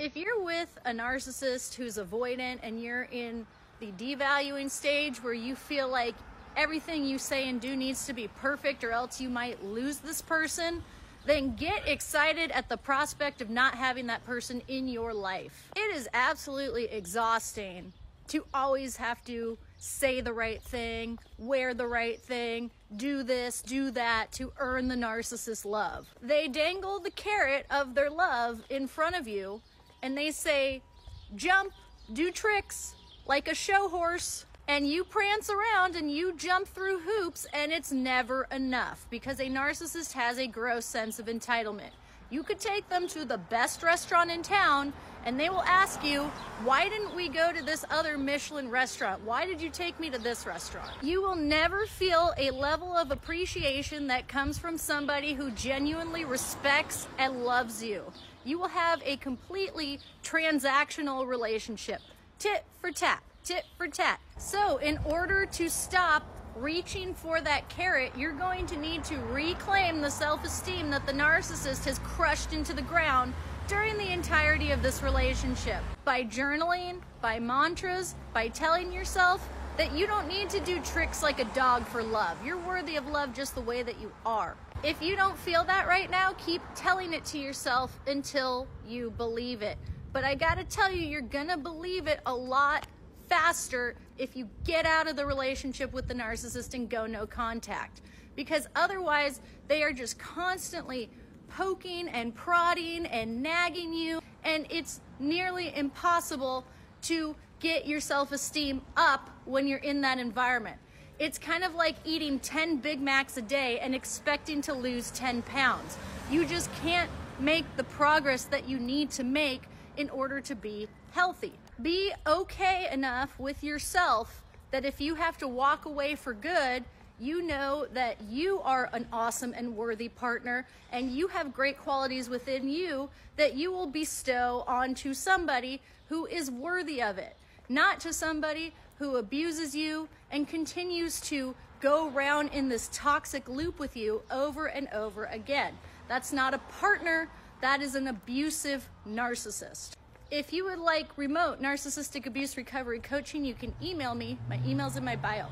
If you're with a narcissist who's avoidant and you're in the devaluing stage where you feel like everything you say and do needs to be perfect or else you might lose this person, then get excited at the prospect of not having that person in your life. It is absolutely exhausting to always have to say the right thing, wear the right thing, do this, do that to earn the narcissist's love. They dangle the carrot of their love in front of you and they say, jump, do tricks like a show horse. And you prance around and you jump through hoops, and it's never enough because a narcissist has a gross sense of entitlement. You could take them to the best restaurant in town and they will ask you, Why didn't we go to this other Michelin restaurant? Why did you take me to this restaurant? You will never feel a level of appreciation that comes from somebody who genuinely respects and loves you. You will have a completely transactional relationship, tit for tat tit for tat. So, in order to stop reaching for that carrot, you're going to need to reclaim the self esteem that the narcissist has crushed into the ground during the entirety of this relationship. By journaling, by mantras, by telling yourself that you don't need to do tricks like a dog for love. You're worthy of love just the way that you are. If you don't feel that right now, keep telling it to yourself until you believe it. But I gotta tell you, you're gonna believe it a lot faster if you get out of the relationship with the narcissist and go no contact. Because otherwise, they are just constantly poking and prodding and nagging you, and it's nearly impossible to get your self esteem up when you're in that environment. It's kind of like eating 10 Big Macs a day and expecting to lose 10 pounds. You just can't make the progress that you need to make in order to be healthy. Be okay enough with yourself that if you have to walk away for good, you know that you are an awesome and worthy partner and you have great qualities within you that you will bestow onto somebody who is worthy of it, not to somebody who abuses you and continues to go around in this toxic loop with you over and over again. That's not a partner, that is an abusive narcissist. If you would like remote narcissistic abuse recovery coaching, you can email me. My email's in my bio.